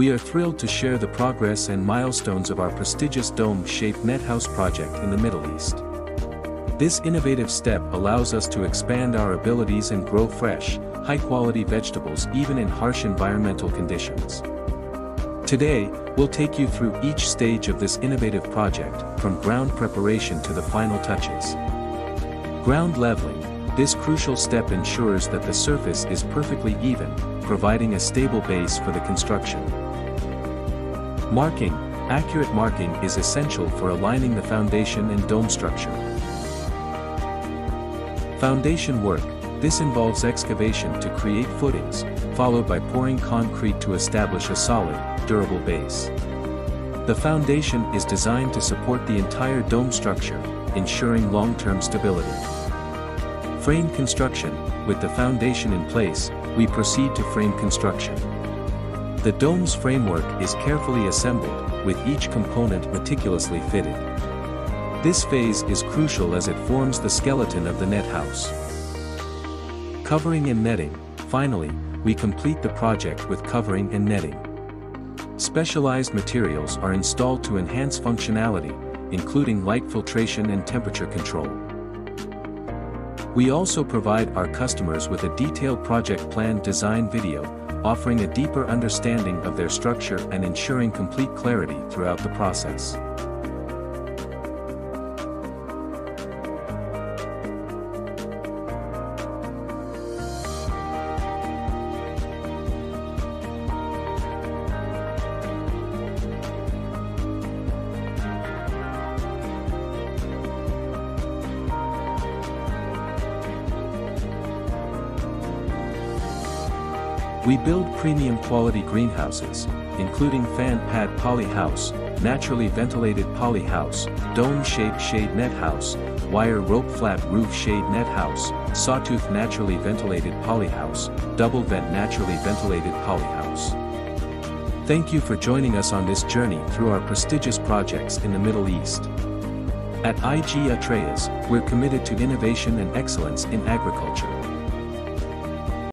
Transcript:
We are thrilled to share the progress and milestones of our prestigious dome-shaped net house project in the Middle East. This innovative step allows us to expand our abilities and grow fresh, high-quality vegetables even in harsh environmental conditions. Today, we'll take you through each stage of this innovative project, from ground preparation to the final touches. Ground leveling, this crucial step ensures that the surface is perfectly even, providing a stable base for the construction. Marking, accurate marking is essential for aligning the foundation and dome structure. Foundation work, this involves excavation to create footings, followed by pouring concrete to establish a solid, durable base. The foundation is designed to support the entire dome structure, ensuring long-term stability. Frame construction, with the foundation in place, we proceed to frame construction. The dome's framework is carefully assembled, with each component meticulously fitted. This phase is crucial as it forms the skeleton of the net house. Covering and netting, finally, we complete the project with covering and netting. Specialized materials are installed to enhance functionality, including light filtration and temperature control. We also provide our customers with a detailed project plan design video, offering a deeper understanding of their structure and ensuring complete clarity throughout the process. We build premium quality greenhouses, including fan pad poly house, naturally ventilated poly house, dome-shaped shade net house, wire rope flat roof shade net house, sawtooth naturally ventilated poly house, double vent naturally ventilated poly house. Thank you for joining us on this journey through our prestigious projects in the Middle East. At IG Aatreyas, we're committed to innovation and excellence in agriculture.